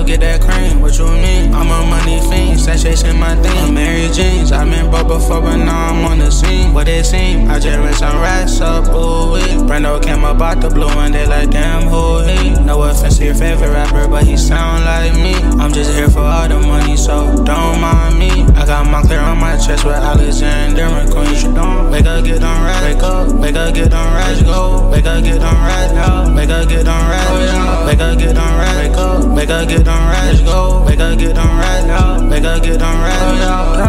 go get that cream. What you mean? I'm a money fiend, sensation my thing. Mary Jeans, I've been broke before, but now I'm on the scene. What it seem? I just ran some racks up, ooh wee. Brando came about the blue and they like, damn, who he? No offense to your favorite rapper, but he sound like me. I'm just here for all the money, so don't mind me. I got my clear on my chest with Alexander McQueen. Wake up, get on rats. Wake up, wake up, get on rats. Go, wake up, get on rats. Wake get on rats. Go, wake up, get on rats. Wake up, get on rats.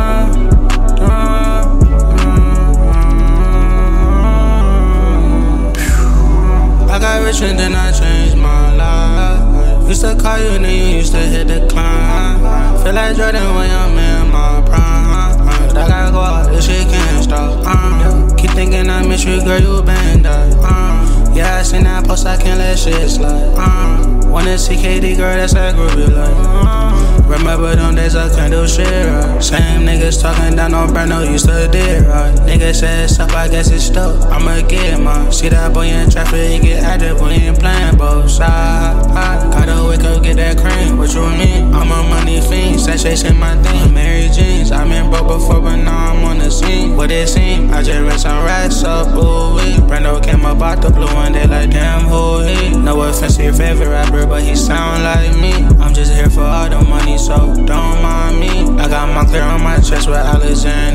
I got rich and then I changed my life. Used to call you, then you used to hit the climb. Feel like Jordan when I'm in my prime. I gotta go out, this shit can't stop. Uh, keep thinking I miss you, girl, you been died. Uh, yeah, I seen that post, I can't let shit slide. Uh, wanna see KD, girl, that's that groovy like. Uh, Remember them days I couldn't do shit right. Same niggas talking down on Brando, used to did right. Niggas said stuff, I guess it's stuck. I'ma get mine. See that boy in traffic, get active he ain't playing both sides. Gotta wake up, get that cream. What you mean? I'm a money fiend, sensation my thing. Mary Jeans, I've been broke before, but now I'm on the scene. What it seem? I just ran some racks up, ooh wee. Brando came up out the blue and they like, damn, but he sound like me. I'm just here for all the money, so don't mind me. I got my clear on my chest with Alexander.